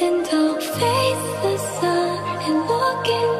And I'll face the sun and look in.